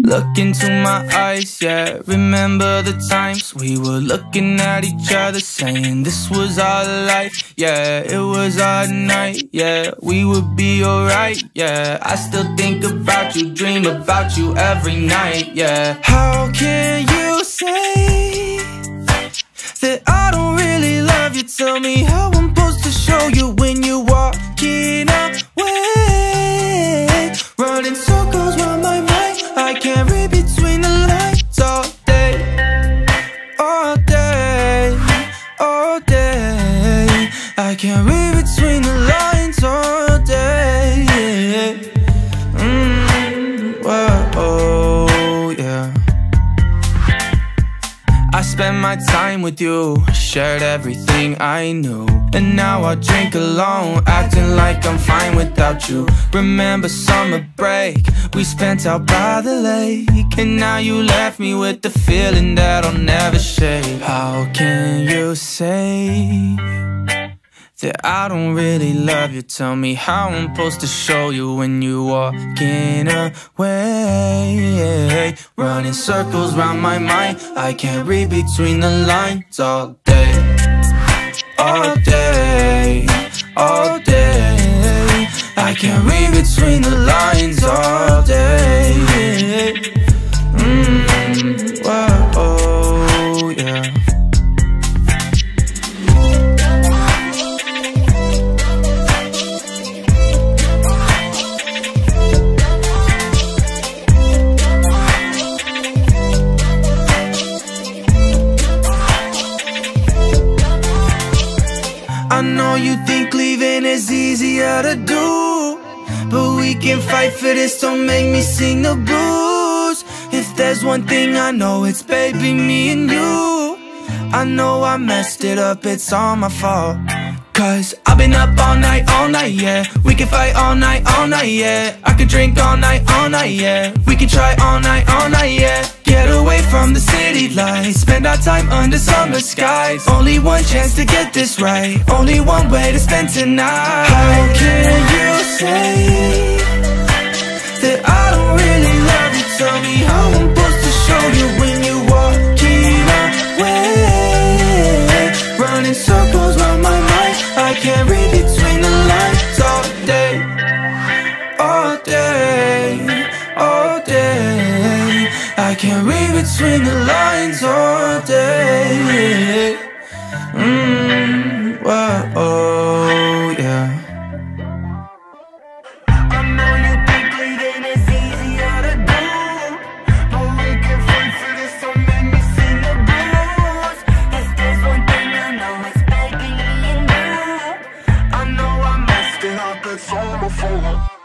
Look into my eyes, yeah. Remember the times we were looking at each other, saying this was our life, yeah. It was our night, yeah. We would be alright, yeah. I still think about you, dream about you every night, yeah. How can you say that I don't really love you? Tell me how I'm supposed to show you when you're I spent my time with you, shared everything I knew. And now I drink alone, acting like I'm fine without you. Remember summer break, we spent out by the lake. And now you left me with the feeling that I'll never shake. How can you say? That I don't really love you. Tell me how I'm supposed to show you when you walking away Running circles round my mind. I can't read between the lines all day. All day, all day. I can't read between the I know you think leaving is easier to do But we can fight for this, don't make me sing the blues. If there's one thing I know, it's baby, me and you. I know I messed it up, it's all my fault. Cause I've been up all night, all night, yeah. We can fight all night, all night, yeah. I could drink all night, all night, yeah. We can try all night, all night, yeah Get away from the city lights. Spend our time under summer skies. Only one chance to get this right. Only one way to spend tonight. How can you say That I don't really love you? Tell me how I'm supposed to show you When you walking away Running circles round my mind. I can't read between the lines all day, all day, can't read between the lines all day. Mmm, whoa, oh, yeah. It up, it's all before.